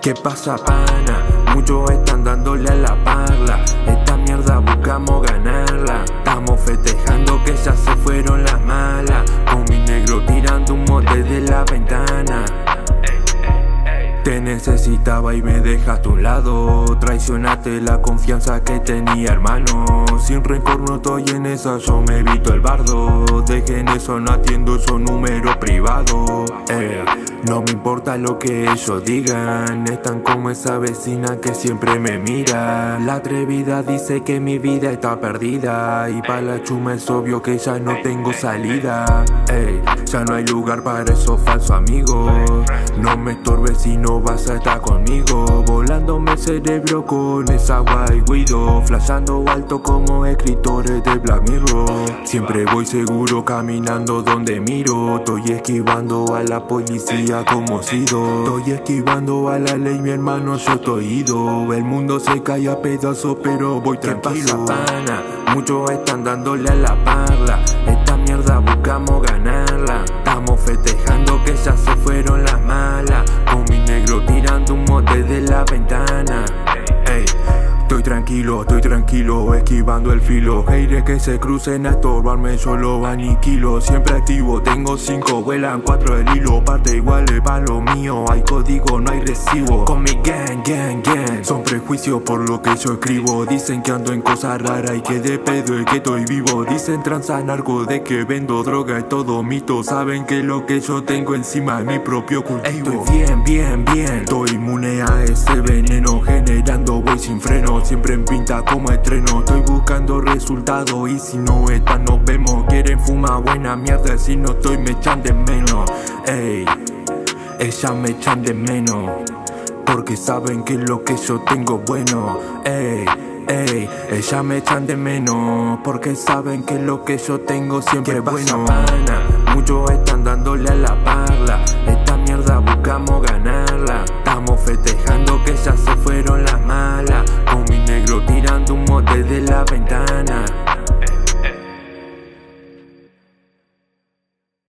¿Qué pasa, pana? Muchos están dando necesitaba y me dejaste a un lado. Traicionaste la confianza que tenía hermano. Sin rencor no estoy en esa, yo me evito el bardo. Dejen eso, no atiendo esos números privados eh, No me importa lo que ellos digan Están como esa vecina que siempre me mira. La atrevida dice que mi vida está perdida Y para la chuma es obvio que ya no tengo salida. Ey, Ya no hay lugar para esos falsos amigos. No me estorbes si no vas a estar conmigo. Volándome el cerebro con esa guay guido Flashando alto como escritores de Black Mirror. Siempre voy seguro caminando donde miro Estoy esquivando a la policía como sido. Estoy esquivando a la ley mi hermano yo estoy ido. El mundo se cae a pedazos pero voy tranquilo. pana? Muchos están dándole a la parla. Esta mierda buscamos ganarla. Estamos festejando que tranquilo, estoy tranquilo, esquivando el filo. Aire que se crucen a estorbarme, yo lo aniquilo. Siempre activo, tengo cinco, vuelan cuatro el hilo. Parte igual de lo mío, hay código, no hay recibo. Con mi gang, gang, gang. Son prejuicios por lo que yo escribo. Dicen que ando en cosas raras y que de pedo y que estoy vivo. Dicen transa narco de que vendo droga y todo mito. Saben que lo que yo tengo encima es mi propio cultivo. Estoy bien, bien, bien. Estoy inmune a ese veneno. Voy sin freno. Siempre en pinta como estreno. Estoy buscando resultados y si no están nos vemos. Quieren fumar buena mierda. Si no estoy me echan de menos. Ey, ellas me echan de menos. Porque saben que lo que yo tengo bueno. Ey. Ey, ellas me echan de menos porque saben que lo que yo tengo siempre es bueno. Muchos están dándole a la parla. Esta mierda buscamos festejando